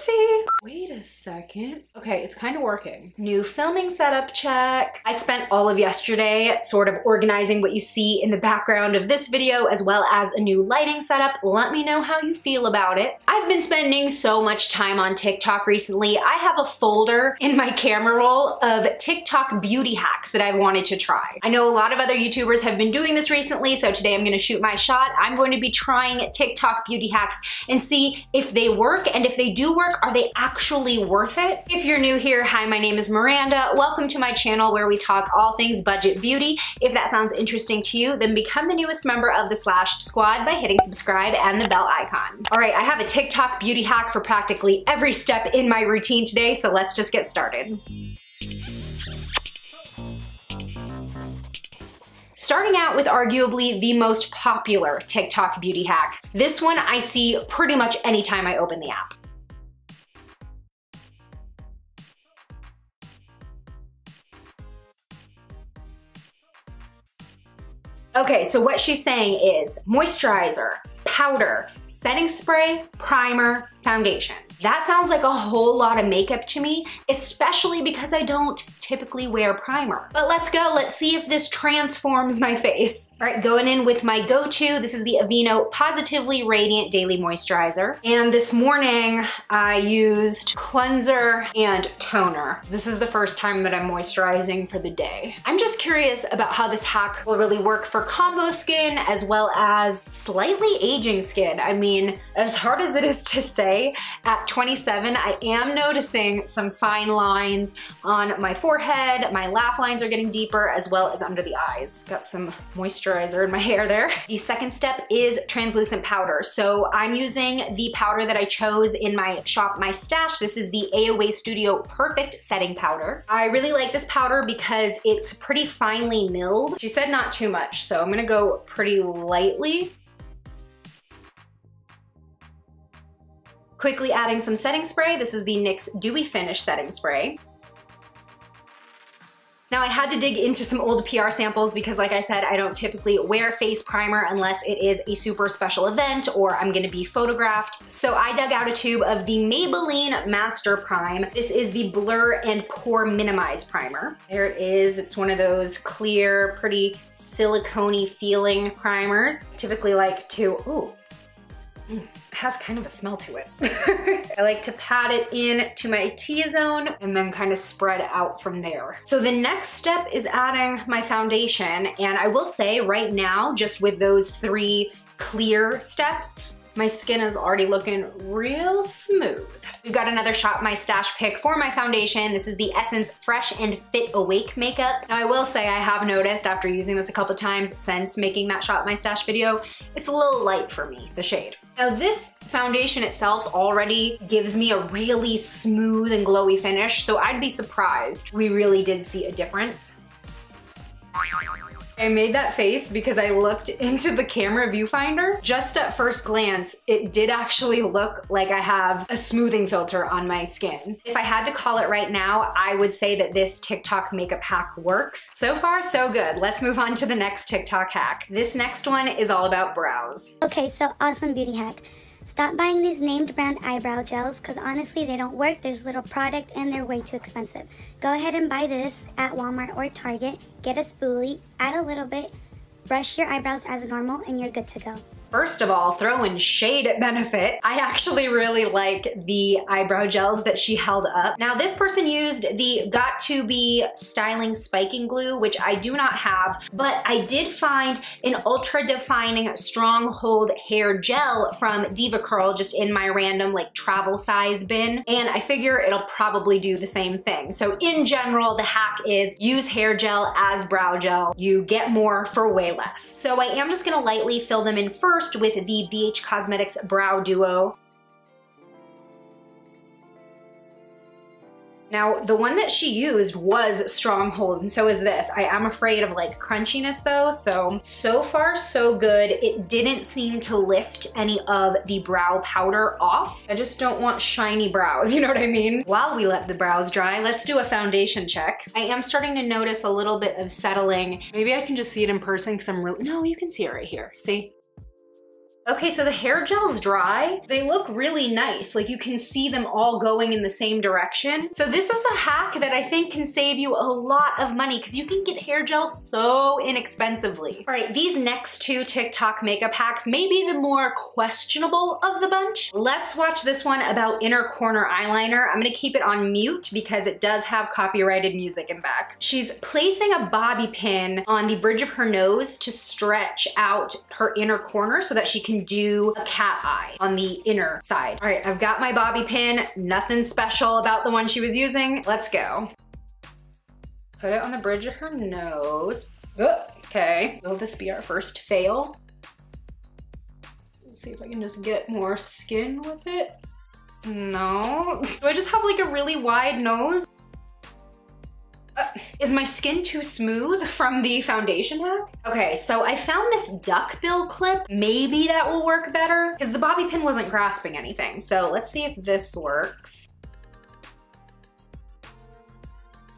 Whoopsie. Wait a second. Okay, it's kind of working. New filming setup check. I spent all of yesterday sort of organizing what you see in the background of this video as well as a new lighting setup. Let me know how you feel about it. I've been spending so much time on TikTok recently. I have a folder in my camera roll of TikTok beauty hacks that I've wanted to try. I know a lot of other YouTubers have been doing this recently, so today I'm gonna shoot my shot. I'm going to be trying TikTok beauty hacks and see if they work and if they do work, are they actually worth it? If you're new here, hi, my name is Miranda. Welcome to my channel where we talk all things budget beauty. If that sounds interesting to you, then become the newest member of the Slashed Squad by hitting subscribe and the bell icon. All right, I have a TikTok beauty hack for practically every step in my routine today, so let's just get started. Starting out with arguably the most popular TikTok beauty hack. This one I see pretty much anytime I open the app. Okay, so what she's saying is moisturizer, powder, setting spray, primer, foundation. That sounds like a whole lot of makeup to me, especially because I don't typically wear primer. But let's go, let's see if this transforms my face. All right, going in with my go-to, this is the Aveeno Positively Radiant Daily Moisturizer. And this morning I used cleanser and toner. This is the first time that I'm moisturizing for the day. I'm just curious about how this hack will really work for combo skin as well as slightly aging skin. I mean, as hard as it is to say, at 27, I am noticing some fine lines on my forehead. My laugh lines are getting deeper as well as under the eyes. Got some moisturizer in my hair there. The second step is translucent powder. So I'm using the powder that I chose in my shop, My Stash. This is the AOA Studio Perfect Setting Powder. I really like this powder because it's pretty finely milled. She said not too much, so I'm gonna go pretty lightly. Quickly adding some setting spray. This is the NYX Dewy Finish Setting Spray. Now I had to dig into some old PR samples because like I said, I don't typically wear face primer unless it is a super special event or I'm gonna be photographed. So I dug out a tube of the Maybelline Master Prime. This is the Blur and Pore Minimize Primer. There it is, it's one of those clear, pretty silicone feeling primers. Typically like to, ooh, mm has kind of a smell to it. I like to pat it in to my T-zone and then kind of spread out from there. So the next step is adding my foundation. And I will say right now, just with those three clear steps, my skin is already looking real smooth. We've got another Shop My Stash pick for my foundation. This is the Essence Fresh and Fit Awake makeup. Now I will say I have noticed after using this a couple times since making that Shop My Stash video, it's a little light for me, the shade. Now this foundation itself already gives me a really smooth and glowy finish, so I'd be surprised we really did see a difference. I made that face because I looked into the camera viewfinder. Just at first glance, it did actually look like I have a smoothing filter on my skin. If I had to call it right now, I would say that this TikTok makeup hack works. So far, so good. Let's move on to the next TikTok hack. This next one is all about brows. Okay, so awesome beauty hack. Stop buying these named brand eyebrow gels because honestly they don't work, there's little product and they're way too expensive. Go ahead and buy this at Walmart or Target, get a spoolie, add a little bit, brush your eyebrows as normal and you're good to go. First of all, throwing shade at Benefit. I actually really like the eyebrow gels that she held up. Now this person used the Got2b Styling Spiking Glue, which I do not have, but I did find an ultra defining strong hold hair gel from DevaCurl just in my random like travel size bin. And I figure it'll probably do the same thing. So in general, the hack is use hair gel as brow gel. You get more for way less. So I am just gonna lightly fill them in first first with the BH Cosmetics Brow Duo. Now, the one that she used was Stronghold, and so is this. I am afraid of like crunchiness though, so, so far so good. It didn't seem to lift any of the brow powder off. I just don't want shiny brows, you know what I mean? While we let the brows dry, let's do a foundation check. I am starting to notice a little bit of settling. Maybe I can just see it in person because I'm really, no, you can see it right here, see? Okay, so the hair gel's dry. They look really nice. Like you can see them all going in the same direction. So this is a hack that I think can save you a lot of money because you can get hair gel so inexpensively. All right, these next two TikTok makeup hacks may be the more questionable of the bunch. Let's watch this one about inner corner eyeliner. I'm gonna keep it on mute because it does have copyrighted music in back. She's placing a bobby pin on the bridge of her nose to stretch out her inner corner so that she can do a cat eye on the inner side. All right, I've got my bobby pin. Nothing special about the one she was using. Let's go. Put it on the bridge of her nose. Okay, will this be our first fail? Let's see if I can just get more skin with it. No. Do I just have like a really wide nose? Is my skin too smooth from the foundation hack? Okay, so I found this duckbill clip. Maybe that will work better because the bobby pin wasn't grasping anything. So let's see if this works.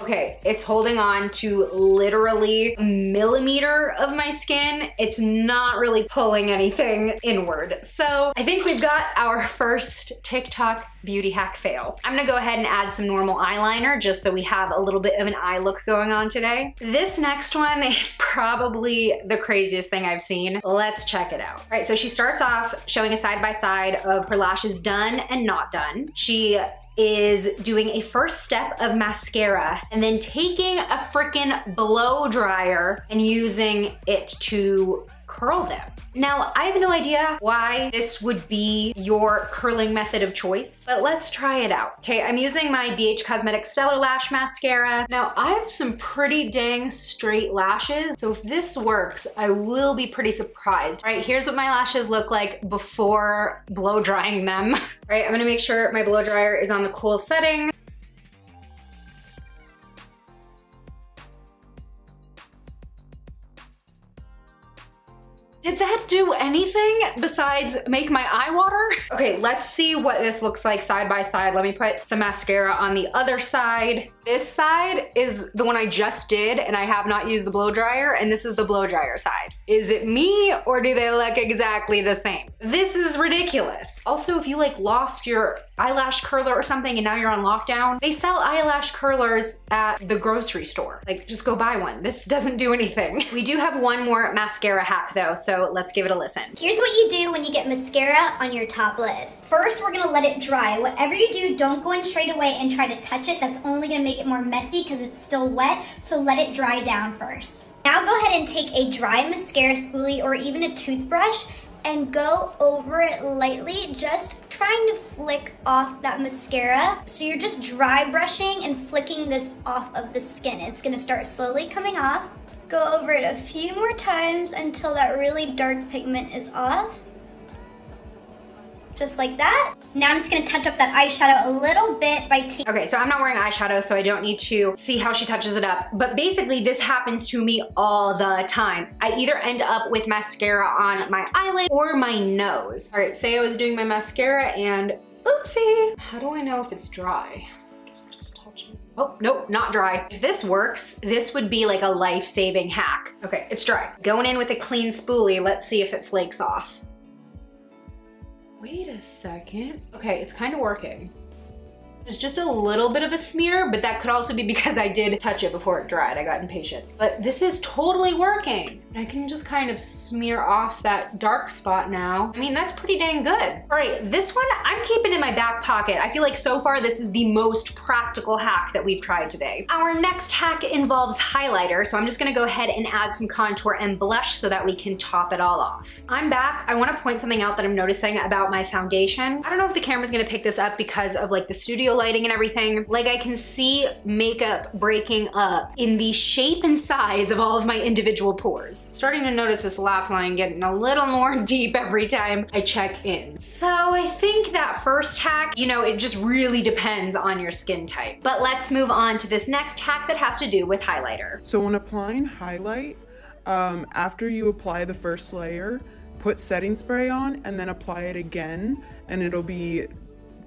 Okay, it's holding on to literally a millimeter of my skin. It's not really pulling anything inward. So I think we've got our first TikTok beauty hack fail. I'm gonna go ahead and add some normal eyeliner just so we have a little bit of an eye look going on today. This next one is probably the craziest thing I've seen. Let's check it out. All right, so she starts off showing a side by side of her lashes done and not done. She is doing a first step of mascara and then taking a freaking blow dryer and using it to curl them. Now, I have no idea why this would be your curling method of choice, but let's try it out. Okay, I'm using my BH Cosmetics Stellar Lash Mascara. Now, I have some pretty dang straight lashes, so if this works, I will be pretty surprised. All right, here's what my lashes look like before blow drying them. All right, I'm gonna make sure my blow dryer is on the cool setting. Do anything besides make my eye water? Okay, let's see what this looks like side by side. Let me put some mascara on the other side. This side is the one I just did and I have not used the blow dryer and this is the blow dryer side. Is it me or do they look exactly the same? This is ridiculous. Also, if you like lost your eyelash curler or something and now you're on lockdown, they sell eyelash curlers at the grocery store. Like just go buy one. This doesn't do anything. We do have one more mascara hack though, so let's give it a listen. Here's what you do when you get mascara on your top lid. First, we're gonna let it dry. Whatever you do, don't go in straight away and try to touch it. That's only gonna make it more messy because it's still wet, so let it dry down first. Now go ahead and take a dry mascara spoolie or even a toothbrush and go over it lightly, just trying to flick off that mascara. So you're just dry brushing and flicking this off of the skin. It's gonna start slowly coming off. Go over it a few more times until that really dark pigment is off just like that. Now I'm just gonna touch up that eyeshadow a little bit by taking- Okay, so I'm not wearing eyeshadow, so I don't need to see how she touches it up. But basically, this happens to me all the time. I either end up with mascara on my eyelid or my nose. All right, say I was doing my mascara and oopsie. How do I know if it's dry? Oh, nope, not dry. If this works, this would be like a life-saving hack. Okay, it's dry. Going in with a clean spoolie, let's see if it flakes off. Wait a second. Okay, it's kind of working. There's just a little bit of a smear, but that could also be because I did touch it before it dried. I got impatient. But this is totally working. I can just kind of smear off that dark spot now. I mean, that's pretty dang good. All right, this one I'm keeping in my back pocket. I feel like so far this is the most practical hack that we've tried today. Our next hack involves highlighter, so I'm just gonna go ahead and add some contour and blush so that we can top it all off. I'm back. I wanna point something out that I'm noticing about my foundation. I don't know if the camera's gonna pick this up because of like the studio lighting and everything. Like I can see makeup breaking up in the shape and size of all of my individual pores. Starting to notice this laugh line getting a little more deep every time I check in. So I think that first hack, you know, it just really depends on your skin type. But let's move on to this next hack that has to do with highlighter. So when applying highlight, um, after you apply the first layer, put setting spray on and then apply it again and it'll be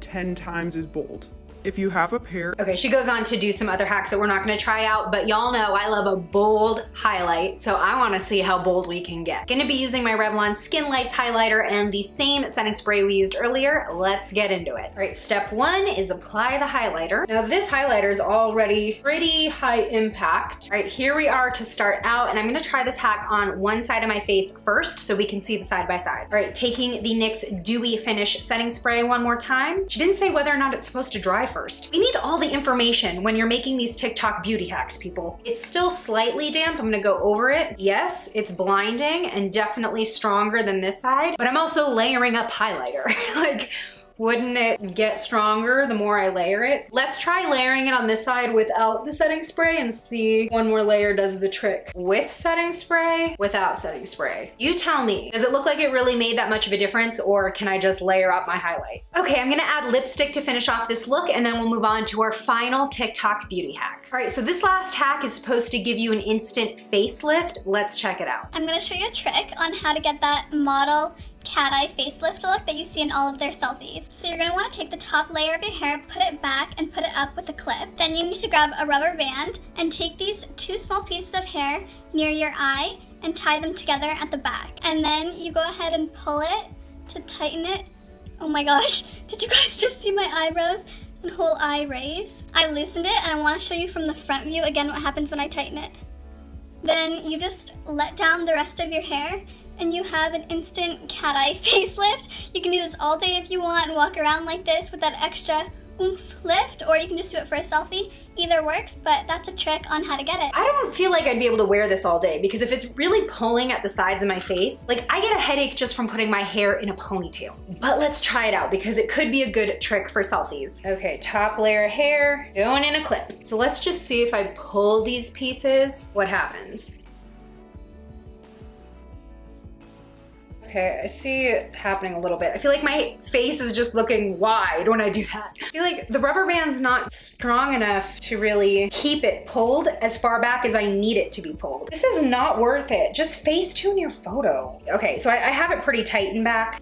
10 times as bold. If you have a pair. Okay, she goes on to do some other hacks that we're not gonna try out, but y'all know I love a bold highlight, so I wanna see how bold we can get. Gonna be using my Revlon Skinlights highlighter and the same setting spray we used earlier. Let's get into it. All right, step one is apply the highlighter. Now this highlighter is already pretty high impact. All right, here we are to start out, and I'm gonna try this hack on one side of my face first so we can see the side by side. All right, taking the NYX Dewy Finish setting spray one more time. She didn't say whether or not it's supposed to dry first. We need all the information when you're making these TikTok beauty hacks, people. It's still slightly damp. I'm gonna go over it. Yes, it's blinding and definitely stronger than this side, but I'm also layering up highlighter. like, wouldn't it get stronger the more I layer it? Let's try layering it on this side without the setting spray and see one more layer does the trick. With setting spray, without setting spray. You tell me, does it look like it really made that much of a difference or can I just layer up my highlight? Okay, I'm gonna add lipstick to finish off this look and then we'll move on to our final TikTok beauty hack. All right, so this last hack is supposed to give you an instant facelift. Let's check it out. I'm gonna show you a trick on how to get that model cat eye facelift look that you see in all of their selfies. So you're gonna wanna take the top layer of your hair, put it back, and put it up with a clip. Then you need to grab a rubber band and take these two small pieces of hair near your eye and tie them together at the back. And then you go ahead and pull it to tighten it. Oh my gosh, did you guys just see my eyebrows? and whole eye raise. I loosened it and I want to show you from the front view again what happens when I tighten it. Then you just let down the rest of your hair and you have an instant cat eye facelift. You can do this all day if you want and walk around like this with that extra oomph lift, or you can just do it for a selfie. Either works, but that's a trick on how to get it. I don't feel like I'd be able to wear this all day because if it's really pulling at the sides of my face, like I get a headache just from putting my hair in a ponytail. But let's try it out because it could be a good trick for selfies. Okay, top layer of hair, going in a clip. So let's just see if I pull these pieces, what happens. Okay, I see it happening a little bit. I feel like my face is just looking wide when I do that. I feel like the rubber band's not strong enough to really keep it pulled as far back as I need it to be pulled. This is not worth it. Just face tune your photo. Okay, so I, I have it pretty tight and back.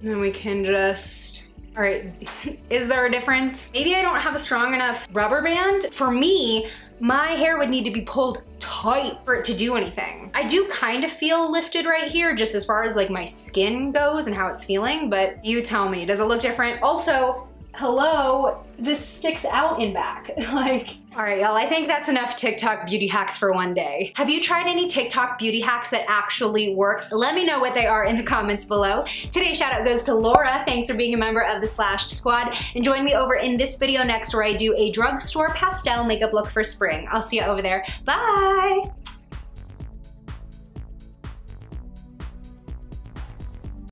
And then we can just all right, is there a difference? Maybe I don't have a strong enough rubber band. For me, my hair would need to be pulled tight for it to do anything. I do kind of feel lifted right here just as far as like my skin goes and how it's feeling, but you tell me, does it look different? Also, hello, this sticks out in back. like, all right, y'all, I think that's enough TikTok beauty hacks for one day. Have you tried any TikTok beauty hacks that actually work? Let me know what they are in the comments below. Today's shout out goes to Laura. Thanks for being a member of the Slashed Squad. And join me over in this video next where I do a drugstore pastel makeup look for spring. I'll see you over there. Bye!